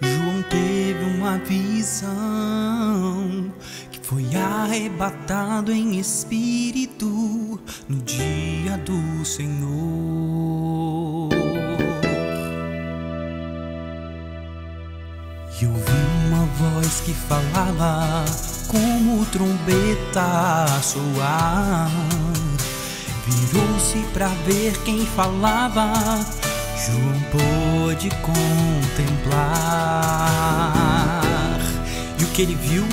João teve uma visão que foi arrebatado em espírito no dia do Senhor. E ouvi uma voz que falava como trombeta a soar. Virou-se para ver quem falava. João pôde contemplar. E o que ele viu?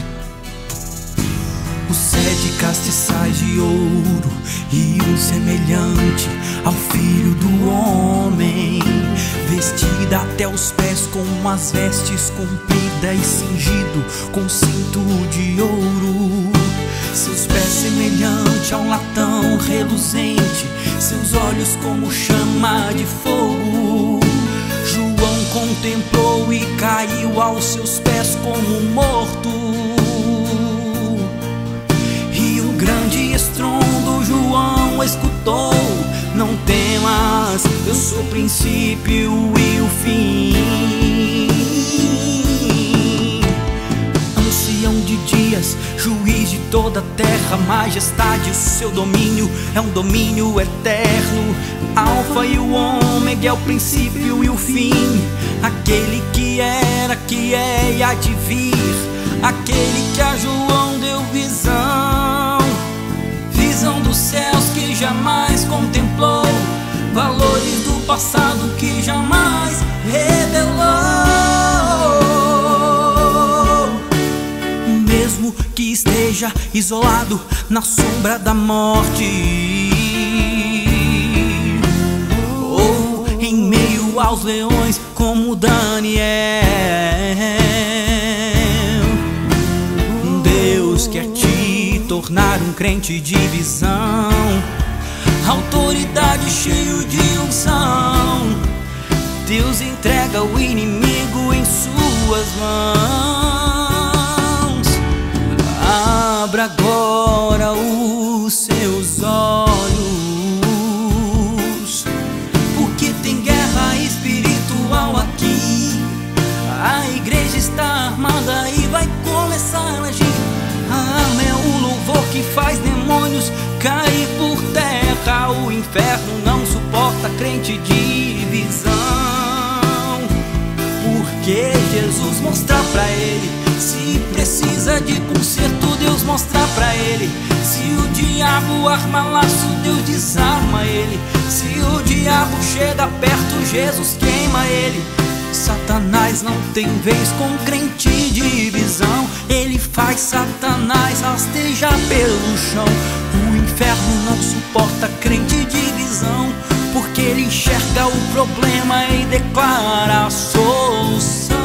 O sete castiçais de ouro e um semelhante ao filho do homem, vestida até os pés com umas vestes compridas e cingido com cinto de ouro. Seus pés semelhante a um latão reluzente, seus olhos como chama de fogo. Contemplou e caiu aos seus pés como morto. E um grande estrondo João escutou: Não temas, eu sou o princípio e o fim. Ancião de dias, juiz de toda a terra, majestade, o seu domínio é um domínio eterno. Alfa e o ômega é o princípio e o fim. Aquele que era, que é e há de vir. Aquele que a João deu visão. Visão dos céus que jamais contemplou. Valores do passado que jamais revelou. Mesmo que esteja isolado na sombra da morte. Aos leões, como Daniel. Deus quer te tornar um crente de visão, autoridade cheio de unção. Deus entrega o inimigo em suas mãos. Abra agora faz demônios cair por terra. O inferno não suporta crente de visão. Porque Jesus mostra pra ele se precisa de conserto, Deus mostra pra ele. Se o diabo arma laço, Deus desarma ele. Se o diabo chega perto, Jesus queima ele. Satanás não tem vez com crente de visão. Ele faz Satanás rastejar pelo chão. O inferno não suporta crente de visão. Porque ele enxerga o problema e declara a solução.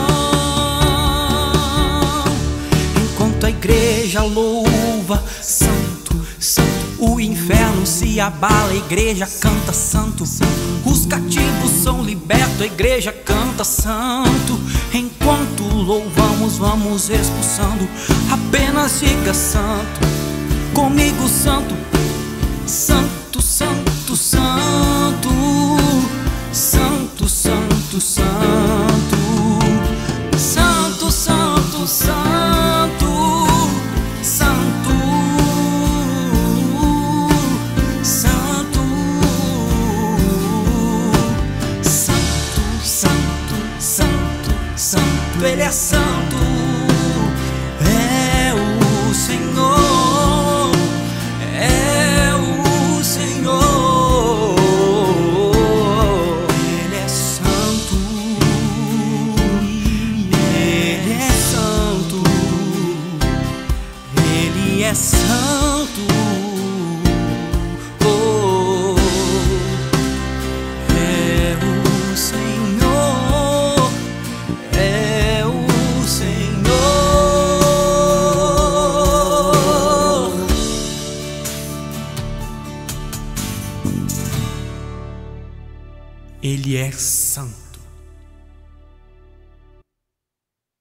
Enquanto a igreja louva, Santo, Santo, o inferno se abala, a igreja canta Santo. Os cativos são libertos, a igreja canta Santo. Enquanto louvamos, vamos expulsando. Apenas diga Santo, comigo Santo, Ele é santo, é o Senhor, é o Senhor, Ele é santo, Ele é santo, Ele é santo. Ele é santo.